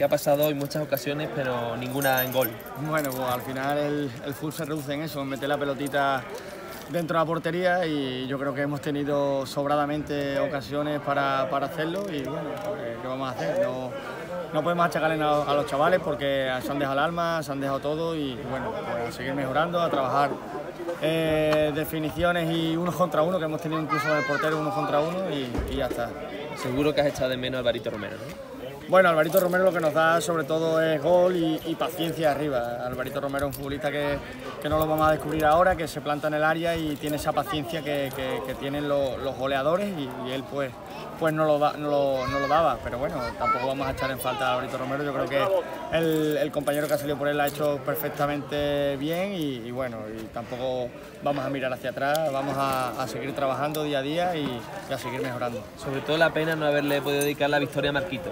¿Qué ha pasado hoy? Muchas ocasiones, pero ninguna en gol. Bueno, pues al final el, el fútbol se reduce en eso, en meter la pelotita dentro de la portería y yo creo que hemos tenido sobradamente ocasiones para, para hacerlo y bueno, pues, ¿qué vamos a hacer? No, no podemos achacarle a, a, los chavales porque se han dejado el alma, se han dejado todo y bueno, pues a seguir mejorando, a trabajar eh, definiciones y uno contra uno, que hemos tenido incluso en el portero uno contra uno y, y ya está. Seguro que has echado de menos a Alvarito Romero, ¿no? Bueno, Alvarito Romero lo que nos da sobre todo es gol y, paciencia arriba. Alvarito Romero es un futbolista que, que, no lo vamos a descubrir ahora, que se planta en el área y tiene esa paciencia que, que, tienen los, los goleadores y, él pues, pues no, lo da, no, lo, no, lo, daba. Pero bueno, tampoco vamos a echar en falta a Alvarito Romero. Yo creo que el, el compañero que ha salido por él ha hecho perfectamente bien y, bueno, y tampoco vamos a mirar hacia atrás, vamos a, a seguir trabajando día a día y a seguir mejorando. Sobre todo la pena no haberle podido dedicar la victoria a Marquito.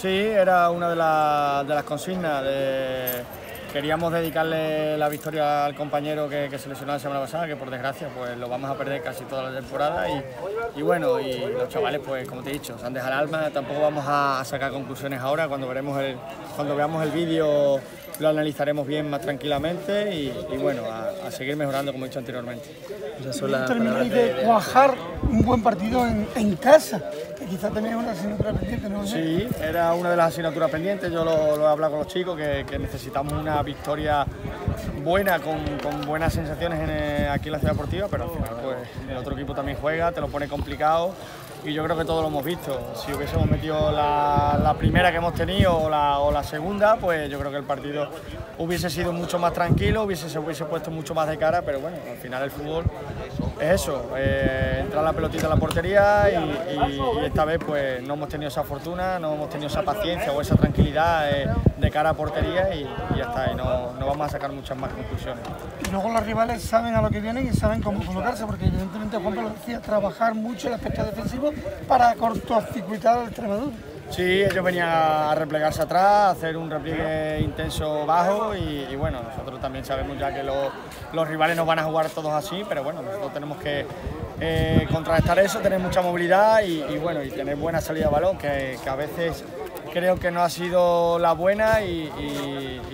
Sí, era una de, la, de las consignas. De, queríamos dedicarle la victoria al compañero que, que, se lesionó la semana pasada, que por desgracia pues lo vamos a perder casi toda la temporada. Y, y bueno, y los chavales, pues como te he dicho, se han dejado el alma. Tampoco vamos a, a sacar conclusiones ahora. Cuando, veremos el, cuando veamos el vídeo lo analizaremos bien más tranquilamente y, y bueno, a, a, seguir mejorando como he dicho anteriormente. Termináis de, de cuajar un buen partido en, en casa, que quizás tenéis una asignatura pendiente, ¿no? Sí, era una de las asignaturas pendientes, yo lo, lo he hablado con los chicos, que, que necesitamos una victoria buena, con, buenas sensaciones en, eh, aquí en la ciudad deportiva, pero al final pues, el otro equipo también juega, te lo pone complicado y yo creo que todos lo hemos visto. Si hubiésemos metido la, primera que hemos tenido o la, segunda, pues yo creo que el partido hubiese sido mucho más tranquilo, hubiese, se hubiese puesto mucho más de cara, pero bueno, al final el fútbol es eso, eh, entrar la pelotita en la portería y, esta vez pues no hemos tenido esa fortuna, no hemos tenido esa paciencia o esa tranquilidad eh, de cara a portería y, y ya está, y no, no, vamos a sacar muchas más conclusiones. Y luego los rivales saben a lo que vienen y saben cómo colocarse, porque evidentemente Juan Pablo decía trabajar mucho el aspecto defensivo para cortocircuitar el Extremadura. Sí, ellos venían a replegarse atrás, a hacer un repliegue intenso bajo y, y bueno, nosotros también sabemos ya que lo, los rivales nos van a jugar todos así, pero bueno, nosotros tenemos que eh, contrarrestar eso, tener mucha movilidad y, y, bueno, y tener buena salida de balón, que, que, a veces creo que no ha sido la buena y,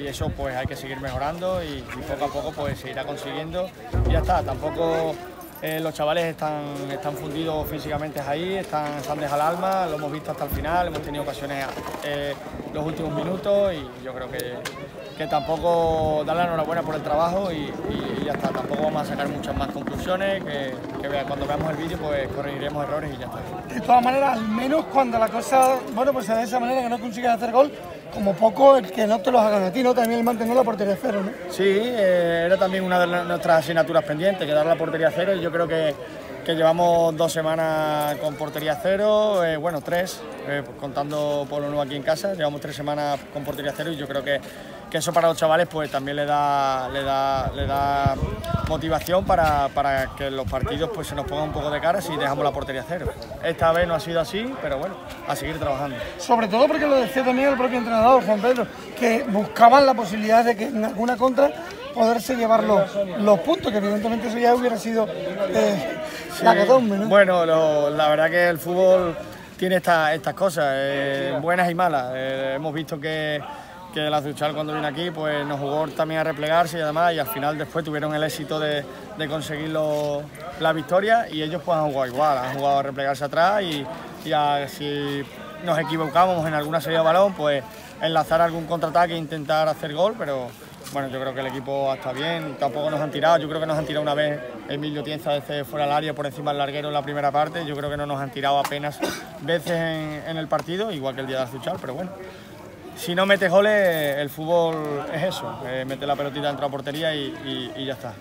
y eso pues hay que seguir mejorando y, poco a poco pues se irá consiguiendo. Y ya está, tampoco eh, los chavales están, están fundidos físicamente ahí, están, están dejado el alma, lo hemos visto hasta el final, hemos tenido ocasiones eh, los últimos minutos y yo creo que, que tampoco dar la enhorabuena por el trabajo y, y, ya está, tampoco vamos a sacar muchas más conclusiones, que, que vea, cuando veamos el vídeo pues corregiremos errores y ya está. De todas maneras, al menos cuando la cosa, bueno, pues de esa manera que no consigues hacer gol, como poco el que no te los hagan a ti, ¿no? También el mantener la portería cero, ¿no? Sí, eh, era también una de nuestras asignaturas pendientes, quedar la portería cero y yo creo que, que llevamos dos semanas con portería cero, eh, bueno, tres, eh, contando por lo nuevo aquí en casa, llevamos tres semanas con portería cero y yo creo que, que eso para los chavales pues también le da, le da, le da motivación para, para, que los partidos pues se nos pongan un poco de cara si dejamos la portería cero. Esta vez no ha sido así, pero bueno, a seguir trabajando. Sobre todo porque lo decía también el propio entrenador, Juan Pedro, que buscaban la posibilidad de que en alguna contra poderse llevar los, los puntos, que evidentemente eso ya hubiera sido eh, sí. la catombe, ¿no? Bueno, lo, la verdad que el fútbol tiene esta, estas cosas, eh, buenas y malas. Eh, hemos visto que que la Zuchal cuando viene aquí pues nos jugó también a replegarse y además y al final después tuvieron el éxito de, de conseguir lo, la victoria y ellos pues han jugado igual, han jugado a replegarse atrás y, y a, si nos equivocamos en alguna salida de balón pues enlazar algún contraataque e intentar hacer gol, pero bueno, yo creo que el equipo está bien, tampoco nos han tirado, yo creo que nos han tirado una vez Emilio Tienza desde fuera del área por encima del larguero en la primera parte, yo creo que no nos han tirado apenas veces en, el partido, igual que el día de Azuchal, pero bueno, si no metes goles, el fútbol es eso, eh, mete la pelotita dentro de la portería y ya está.